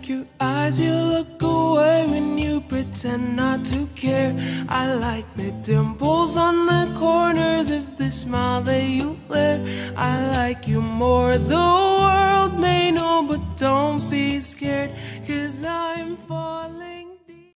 check your eyes, you look away when you pretend not to care. I like the dimples on the corners of the smile that you wear. I like you more, the world may know, but don't be scared, cause I'm falling.